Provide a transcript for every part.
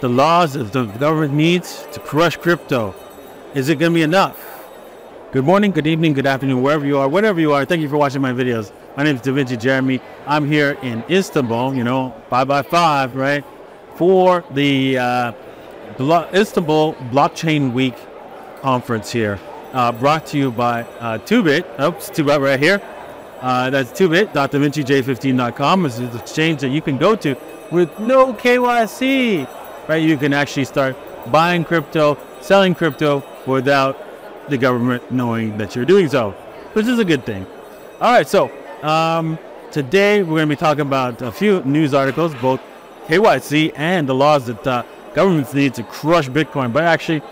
the laws that the government needs to crush crypto. Is it going to be enough? Good morning, good evening, good afternoon, wherever you are, whatever you are. Thank you for watching my videos. My name is Davinci Jeremie. I'm here in Istanbul, you know, 5 by 5 right? For the uh, Blo- Istanbul Blockchain Week conference here, uh, brought to you by uh, Toobit. Oops, Toobit right here. Uh, that's 2bit.davincij15.com. This is the exchange that you can go to with no KYC, right? You can actually start buying crypto, selling crypto without the government knowing that you're doing so, which is a good thing. All right, so um, today we're going to be talking about a few news articles, both KYC and the laws that uh, governments need to crush Bitcoin. But actually,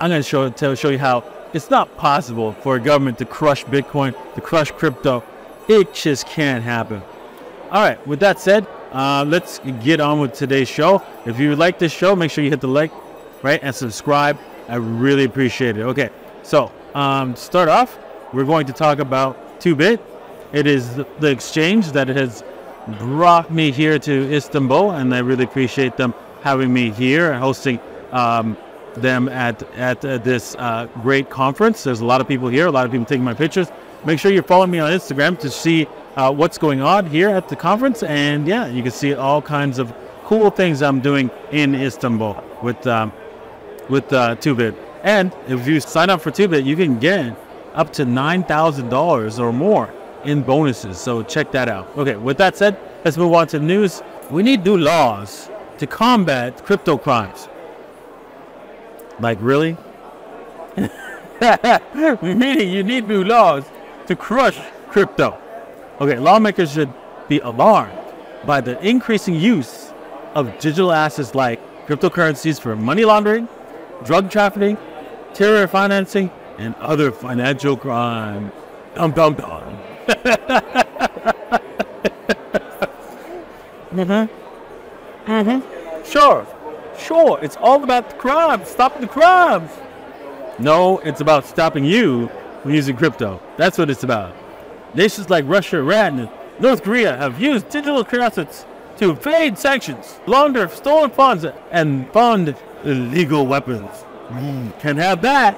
I'm going to show to show you how it's not possible for a government to crush Bitcoin, to crush crypto. It just can't happen. All right, with that said, uh, let's get on with today's show. If you like this show, make sure you hit the like, right, and subscribe. I really appreciate it. Okay, so um, to start off, we're going to talk about Toobit. It is the exchange that has brought me here to Istanbul, and I really appreciate them having me here and hosting um, them at at uh, this uh, great conference. There's a lot of people here, a lot of people taking my pictures. Make sure you follow me on Instagram to see uh, what's going on here at the conference, and yeah, you can see all kinds of cool things I'm doing in Istanbul with um, with uh, Toobit. And if you sign up for Toobit, you can get up to nine thousand dollars or more in bonuses. So check that out. Okay, with that said, let's move on to the news. We need new laws to combat crypto crimes. Like really? Meaning you need new laws to crush crypto. Okay, lawmakers should be alarmed by the increasing use of digital assets like cryptocurrencies for money laundering, drug trafficking, terror financing, and other financial crime. Dum dum dum. mm-hmm. Mm-hmm. Sure. Sure. It's all about the crime. Stopping the crime. No, it's about stopping you from using crypto. That's what it's about. Nations like Russia, Iran, and North Korea have used digital assets to evade sanctions, launder stolen funds, and fund illegal weapons. Mm, can have that.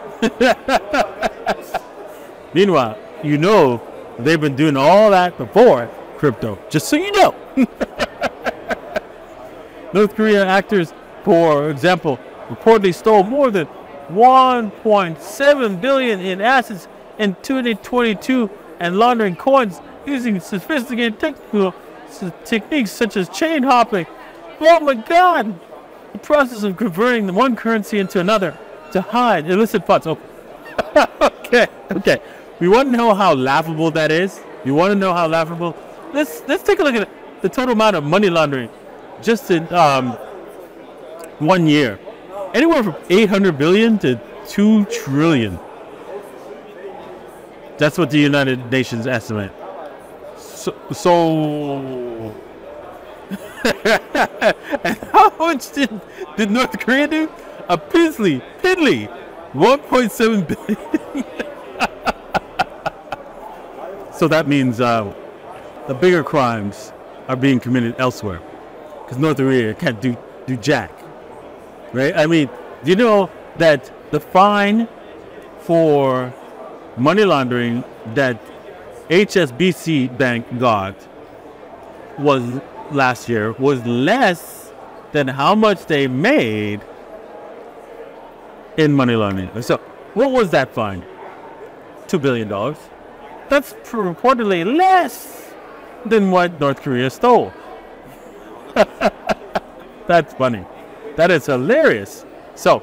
Meanwhile, you know they've been doing all that before crypto, just so you know. North Korea actors, for example, reportedly stole more than 1.7 billion in assets in 2022 and laundering coins using sophisticated technical techniques such as chain hopping. Oh my God! The process of converting one currency into another to hide illicit funds. Oh. okay, okay. We want to know how laughable that is. You want to know how laughable? Let's let's take a look at the total amount of money laundering just in um, one year. Anywhere from 800 billion to 2 trillion. That's what the United Nations estimate. So, so and how much did, did North Korea do? A piddly, piddly, 1.7 billion. so that means uh, the bigger crimes are being committed elsewhere because North Korea can't do, do jack. Right? I mean, do you know that the fine for money laundering that HSBC Bank got was last year was less than how much they made in money laundering. So, what was that fine? Two billion dollars. That's reportedly less than what North Korea stole. That's funny. That is hilarious. So,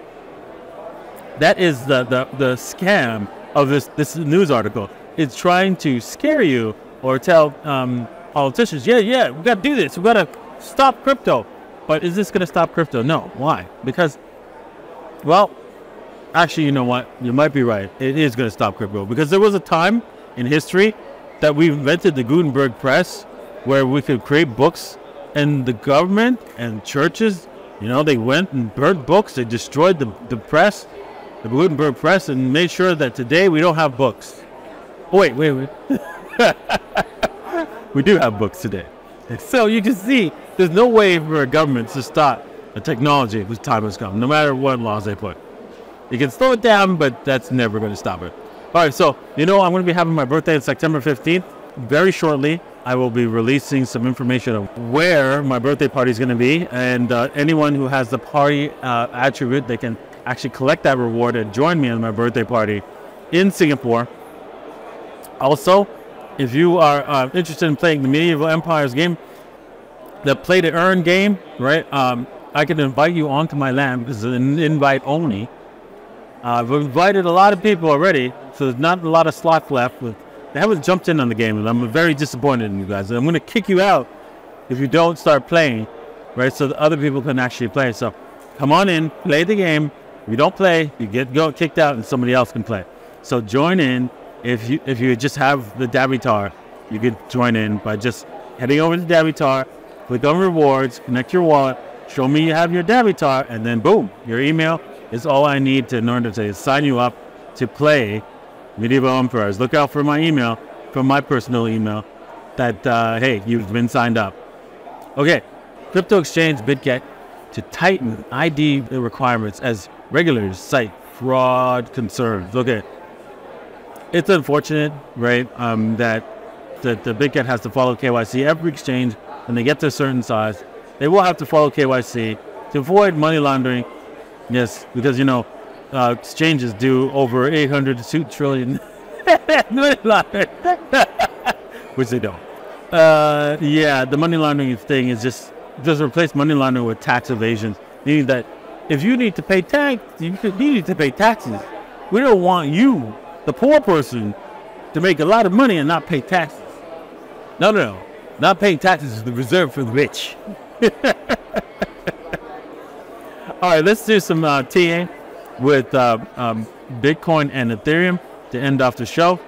that is the, the, the scam of this, this news article. It's trying to scare you or tell um, politicians, yeah, yeah, we got to do this. We got to stop crypto. But is this going to stop crypto? No. Why? Because, well, actually, you know what? You might be right. It is going to stop crypto because there was a time in history that we invented the Gutenberg press where we could create books and the government and churches, you know, they went and burnt books. They destroyed the, the press, the Gutenberg press, and made sure that today we don't have books. Oh, wait, wait, wait. we do have books today. So you can see there's no way for a government to stop a technology whose time has come, no matter what laws they put. You can slow it down, but that's never going to stop it. All right, so you know I'm going to be having my birthday on September 15th. Very shortly, I will be releasing some information of where my birthday party is going to be, and uh, anyone who has the party uh, attribute, they can actually collect that reward and join me on my birthday party in Singapore. Also, if you are uh, interested in playing the Medieval Empires game, the play to earn game, right? Um, I can invite you onto my land. This is an invite only. Uh, I've invited a lot of people already, so there's not a lot of slots left. They haven't jumped in on the game, and I'm very disappointed in you guys. I'm going to kick you out if you don't start playing, right? So that other people can actually play. So come on in, play the game. If you don't play, you get go kicked out, and somebody else can play. So join in. If you if you just have the Davitar, you could join in by just heading over to Davitar, click on rewards, connect your wallet, show me you have your Davitar, and then boom, your email is all I need to in order to sign you up to play Medieval Empires. Look out for my email from my personal email that uh, hey, you've been signed up. Okay, crypto exchange BitGet to tighten ID requirements as regulators cite fraud concerns. Okay, it's unfortunate, right, um, that the, the cat has to follow KYC. Every exchange, when they get to a certain size, they will have to follow KYC to avoid money laundering. Yes, because, you know, uh, exchanges do over 800 to 2 trillion money laundering, which they don't. Uh, yeah, the money laundering thing is just just replace money laundering with tax evasion, meaning that if you need to pay tax, you need to pay taxes. We don't want you, the poor person, to make a lot of money and not pay taxes. No, no, no. Not paying taxes is the reserve for the rich. All right, let's do some uh, TA with uh, um, Bitcoin and Ethereum to end off the show.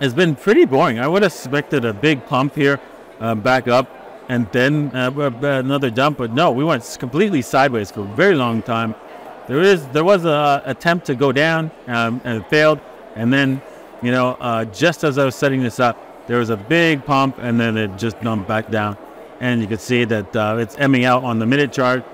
It's been pretty boring. I would have expected a big pump here, uh, back up, and then uh, another dump. But no, we went completely sideways for a very long time. There is there was a attempt to go down um, and it failed, and then you know uh, just as I was setting this up, there was a big pump, and then it just dumped back down, and you can see that uh, it's emming out on the minute chart,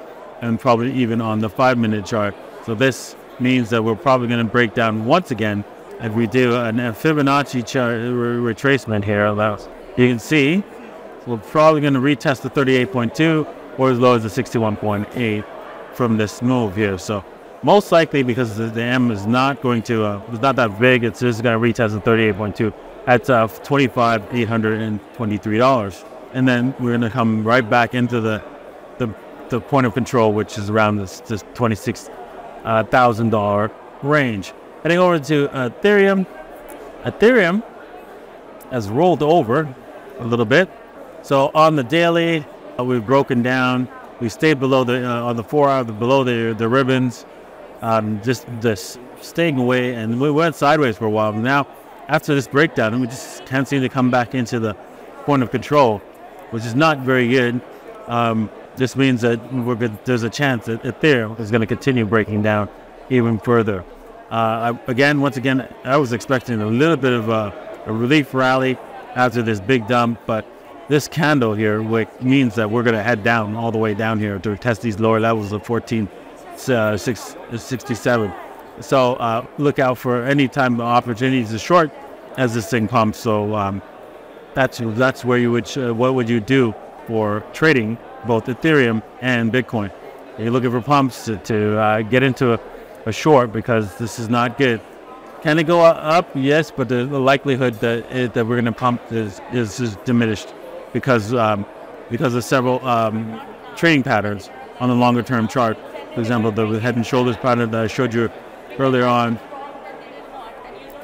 and probably even on the five minute chart. So this means that we're probably going to break down once again if we do a Fibonacci chart retracement here. You can see we're probably going to retest the 38.2 or as low as the 61.8 from this move here. So most likely because the, the M is not going to, uh, it's not that big, it's just going to retest the 38.2 at uh, $25,823. And then we're going to come right back into the, the, the point of control, which is around this, this $26,000 uh, range. Heading over to Ethereum. Ethereum has rolled over a little bit. So on the daily, uh, we've broken down. We stayed below the uh, on the four hour below the the ribbons, um, just this staying away, and we went sideways for a while. Now, after this breakdown, we just can't seem to come back into the point of control, which is not very good. Um, this means that good, there's a chance that Ethereum is going to continue breaking down even further. Uh, I, again, once again, I was expecting a little bit of a, a relief rally after this big dump, but this candle here, which means that we're going to head down all the way down here to test these lower levels of 1467. Uh, so uh, look out for any time the opportunities to short as this thing pumps. So um, that's that's where you would uh, what would you do for trading both Ethereum and Bitcoin? You're looking for pumps to, to uh, get into a, a short because this is not good. Can it go up? Yes, but the, the likelihood that it, that we're going to pump is, is, is diminished because um, because of several um, trading patterns on the longer term chart. For example, the head and shoulders pattern that I showed you earlier on.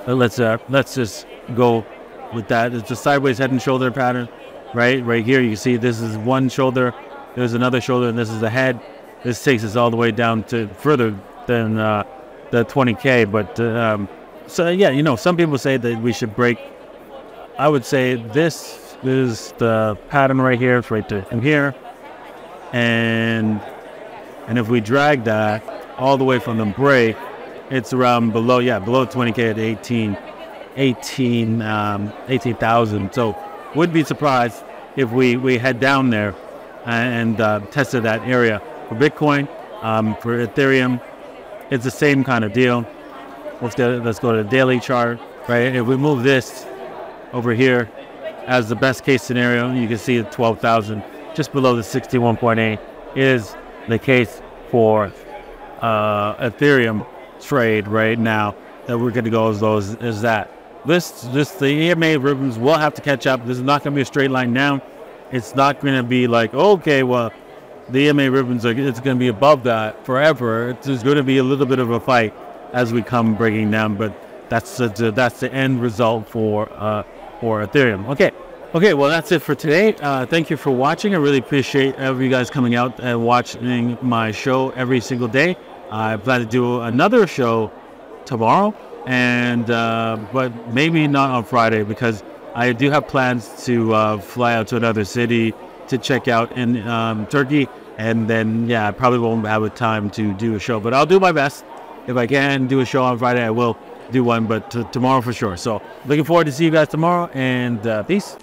Uh, let's uh, let's just go with that. It's a sideways head and shoulder pattern, right? Right here, you see this is one shoulder, there's another shoulder, and this is the head. This takes us all the way down to further than uh, the 20k. But um, so yeah, you know, some people say that we should break. I would say this this is the pattern right here. It's right to in here. And and if we drag that all the way from the break, it's around below, yeah, below 20K at 18, 18, um, 18,000. So would be surprised if we, we head down there and uh, tested that area. for Bitcoin. Um, for Ethereum, it's the same kind of deal. Let's go. Let's go to the daily chart. Right. If we move this over here as the best case scenario, you can see the 12,000 just below the 61.8 is the case for uh, Ethereum trade right now that we're going to go as low as, as that. This, this, the EMA ribbons will have to catch up. This is not going to be a straight line down. It's not going to be like, okay, well, the EMA ribbons are, it's going to be above that forever. It's going to be a little bit of a fight as we come breaking down, but that's the, that's the end result for, uh, for Ethereum. Okay. Okay, well, that's it for today. Uh, thank you for watching. I really appreciate every you guys coming out and watching my show every single day. I plan to do another show tomorrow, and uh, but maybe not on Friday because I do have plans to uh, fly out to another city to check out in um, Turkey, and then yeah, I probably won't have a time to do a show, but I'll do my best. If I can do a show on Friday, I will do one, but tomorrow for sure. So looking forward to see you guys tomorrow, and uh, peace.